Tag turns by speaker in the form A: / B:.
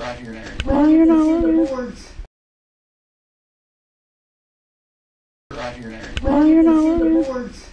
A: Right here, Aaron.
B: Well, you're not
C: See the
A: Right here,
B: Well, you're not
C: See